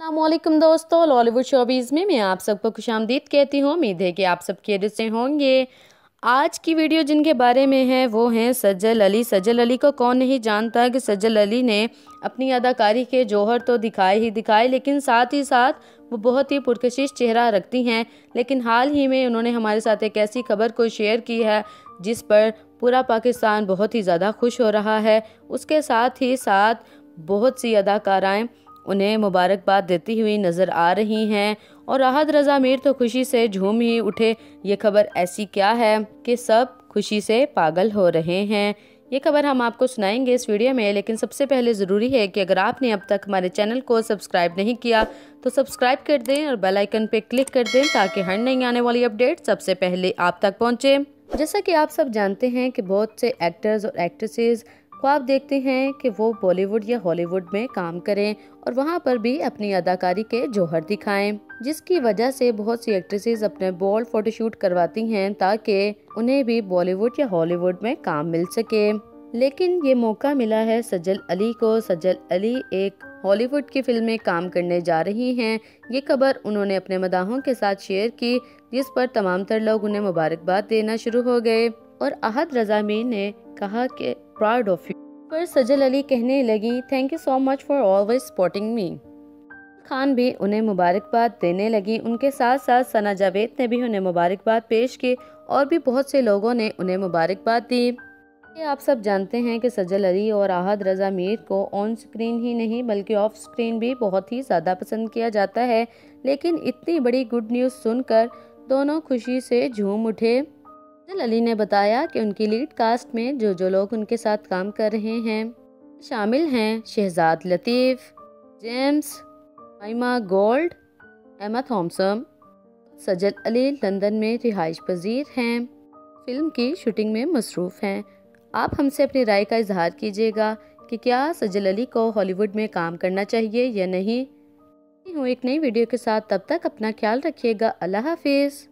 अल्लाम दोस्तों लॉलीवुड शोबीज़ में मैं आप सबको खुश आमदीद कहती हूँ। उम्मीद है कि आप सब खेद से होंगे। आज की वीडियो जिनके बारे में है, वो हैं सज्जल अली। सज्जल अली को कौन नहीं जानता कि सज्जल अली ने अपनी अदाकारी के जौहर तो दिखाए ही दिखाए, लेकिन साथ ही साथ वो बहुत ही पुरकशिश चेहरा रखती हैं। लेकिन हाल ही में उन्होंने हमारे साथ एक ऐसी खबर को शेयर की है, जिस पर पूरा पाकिस्तान बहुत ही ज़्यादा खुश हो रहा है। उसके साथ ही साथ बहुत सी अदाकाराएँ उन्हें मुबारकबाद देती हुई नज़र आ रही हैं और राहत रज़ा मीर तो खुशी से झूम ही उठे। ये खबर ऐसी क्या है कि सब खुशी से पागल हो रहे हैं? ये खबर हम आपको सुनाएँगे इस वीडियो में, लेकिन सबसे पहले ज़रूरी है कि अगर आपने अब तक हमारे चैनल को सब्सक्राइब नहीं किया तो सब्सक्राइब कर दें और बेल आइकन पे क्लिक कर दें ताकि हर नई आने वाली अपडेट सबसे पहले आप तक पहुँचे। जैसा कि आप सब जानते हैं कि बहुत से एक्टर्स और एक्ट्रेसेस ख्वाब देखते हैं कि वो बॉलीवुड या हॉलीवुड में काम करें और वहाँ पर भी अपनी अदाकारी के जौहर दिखाएँ, जिसकी वजह से बहुत सी एक्ट्रेसेस अपने बोल्ड फोटोशूट करवाती हैं ताकि उन्हें भी बॉलीवुड या हॉलीवुड में काम मिल सके। लेकिन ये मौका मिला है सजल अली को। सजल अली एक हॉलीवुड की फ़िल्म में काम करने जा रही हैं। ये खबर उन्होंने अपने मदाहों के साथ शेयर की, जिस पर तमाम तर लोग उन्हें मुबारकबाद देना शुरू हो गए। और अहद रजामी ने कहा कि प्राउड ऑफ़ यू पर सजल अली कहने लगी thank you so much for always supporting me Khan भी उन्हें मुबारकबाद देने लगी। उनके साथ साथ सना जावेद ने भी उन्हें मुबारकबाद पेश की और भी बहुत से लोगों ने उन्हें मुबारकबाद दी। ये आप सब जानते हैं कि सजल अली और आहद रजा मीर को ऑन स्क्रीन ही नहीं, बल्कि ऑफ़ स्क्रीन भी बहुत ही ज़्यादा पसंद किया जाता है। लेकिन इतनी बड़ी गुड न्यूज़ सुनकर दोनों खुशी से झूम उठे। सजल अली ने बताया कि उनकी लीड कास्ट में जो जो लोग उनके साथ काम कर रहे हैं, शामिल हैं Shahzad Latif, Jemima Gold, Emma Thompson, Sajal Ali London में रिहाइश पजीर हैं। फ़िल्म की शूटिंग में मसरूफ़ हैं। आप हमसे अपनी राय का इजहार कीजिएगा कि क्या सजल अली को हॉलीवुड में काम करना चाहिए या नहीं। हूँ एक नई वीडियो के साथ तब तक अपना ख्याल रखिएगा। अल्लाह हाफिज़।